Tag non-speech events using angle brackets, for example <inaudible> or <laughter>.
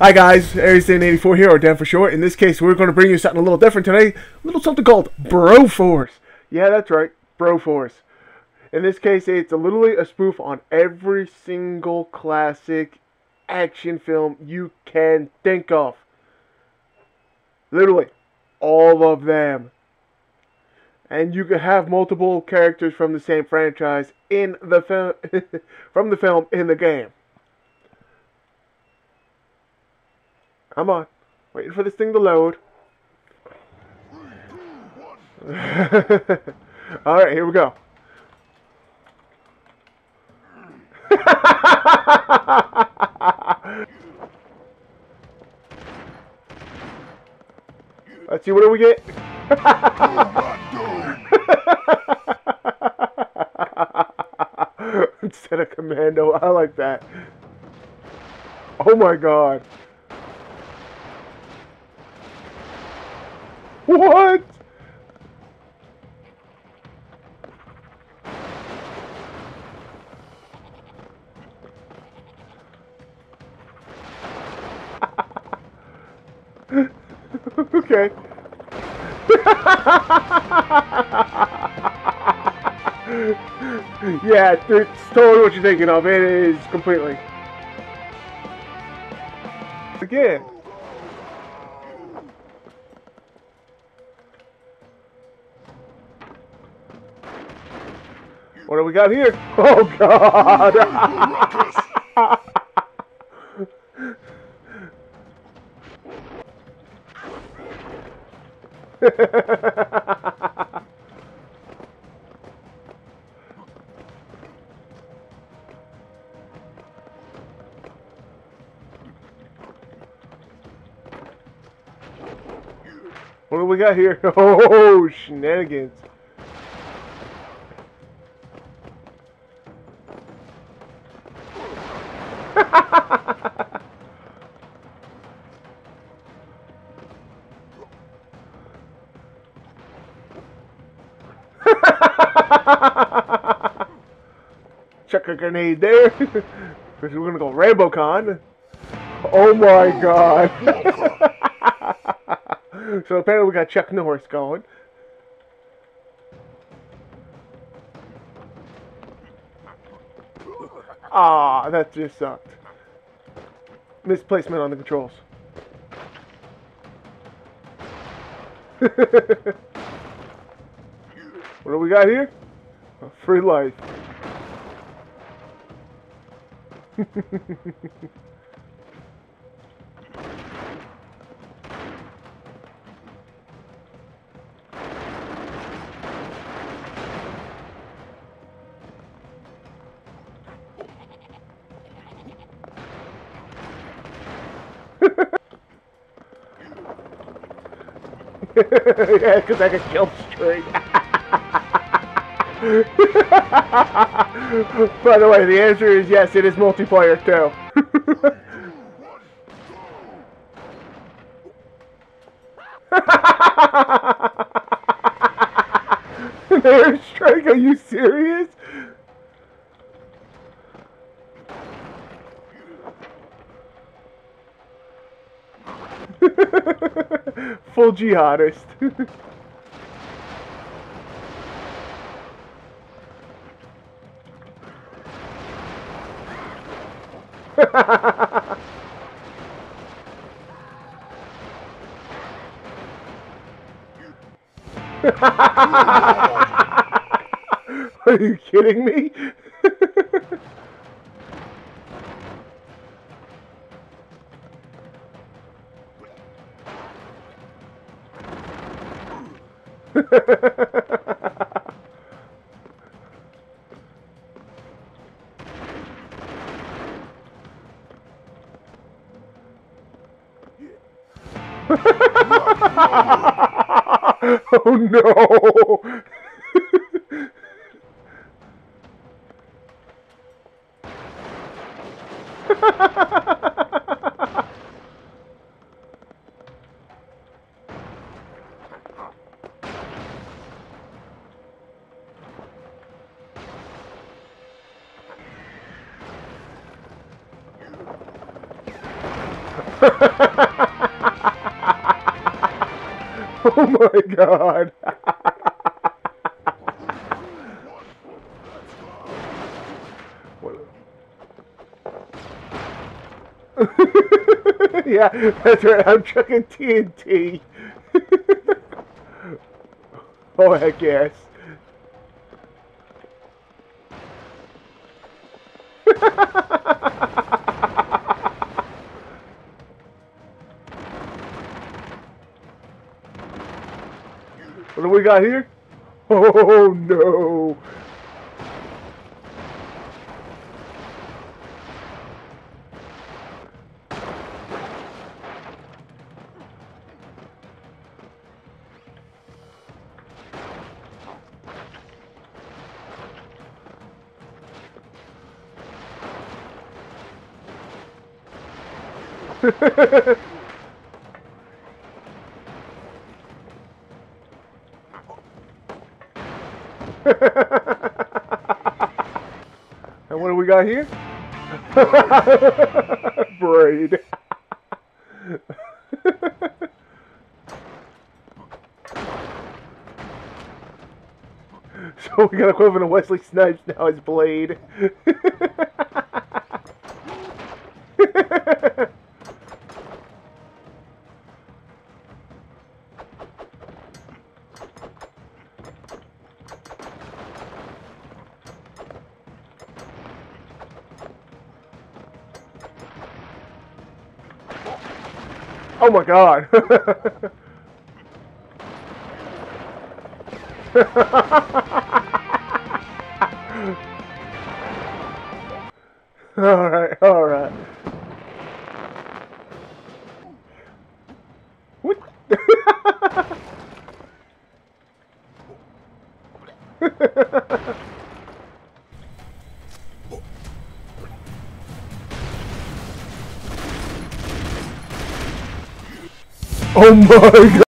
Hi guys, AriesDen84 here, or Dan for short. In this case, we're going to bring you something a little different today. A little something called Broforce. Yeah, that's right, Broforce. In this case, it's literally a spoof on every single classic action film you can think of. Literally, all of them. And you can have multiple characters from the same franchise in the film, <laughs> from the film in the game. Come on. Waiting for this thing to load. <laughs> Alright, here we go. <laughs> Let's see, what do we get? <laughs> Instead of commando, I like that. Oh my god. What? <laughs> okay. <laughs> yeah, it's totally what you're thinking of. It is completely. Again. What do we got here? <laughs> Oh God! <laughs> what do we got here? <laughs> Oh, shenanigans. <laughs> Chuck a grenade there. Because <laughs> we're gonna go Rambocon. Oh my god. <laughs> so apparently we got Chuck Norris going. Ah, that just sucked. Misplacement on the controls. <laughs> what do we got here? A free life. <laughs> <laughs> yeah, because I can kill straight. <laughs> By the way, the answer is yes, it is multiplayer too. <laughs> Airstrike, are you serious? Full jihadist. <laughs> Are you kidding me? <laughs> oh no! <laughs> oh my god. <laughs> yeah, that's right. I'm chucking TNT. <laughs> oh heck yes. What do we got here? <laughs> Oh no. <laughs> and what do we got here? <laughs> Brade. <laughs> so we got equivalent of Wesley Snipes now as Blade. <laughs> Oh my god. <laughs> alright, alright. What? Oh my god.